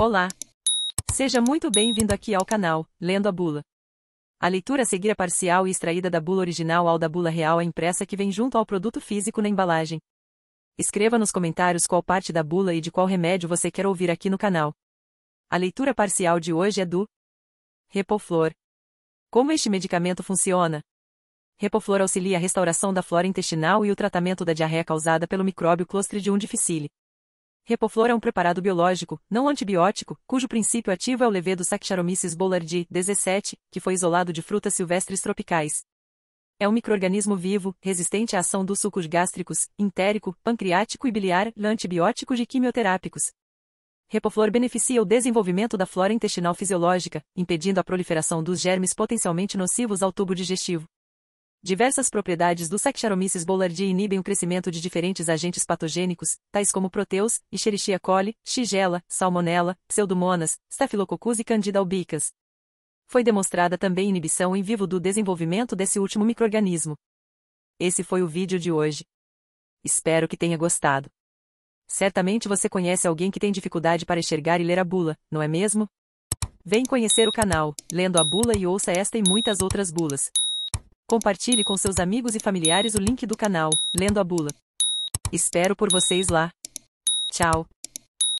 Olá! Seja muito bem-vindo aqui ao canal, Lendo a Bula. A leitura a seguir é parcial e extraída da bula original ao da bula real a impressa que vem junto ao produto físico na embalagem. Escreva nos comentários qual parte da bula e de qual remédio você quer ouvir aqui no canal. A leitura parcial de hoje é do Repoflor. Como este medicamento funciona? Repoflor auxilia a restauração da flora intestinal e o tratamento da diarreia causada pelo micróbio Clostridium difficile. Repoflor é um preparado biológico, não antibiótico, cujo princípio ativo é o levedo Saccharomyces boulardii 17, que foi isolado de frutas silvestres tropicais. É um microorganismo vivo, resistente à ação dos sucos gástricos, entérico, pancreático e biliar, antibióticos e quimioterápicos. Repoflor beneficia o desenvolvimento da flora intestinal fisiológica, impedindo a proliferação dos germes potencialmente nocivos ao tubo digestivo. Diversas propriedades do Saccharomyces boulardii inibem o crescimento de diferentes agentes patogênicos, tais como proteus, Escherichia coli, Shigella, Salmonella, Pseudomonas, Staphylococcus e Candida albicans. Foi demonstrada também inibição em vivo do desenvolvimento desse último microorganismo. Esse foi o vídeo de hoje. Espero que tenha gostado. Certamente você conhece alguém que tem dificuldade para enxergar e ler a bula, não é mesmo? Vem conhecer o canal, lendo a bula e ouça esta e muitas outras bulas. Compartilhe com seus amigos e familiares o link do canal, Lendo a Bula. Espero por vocês lá. Tchau.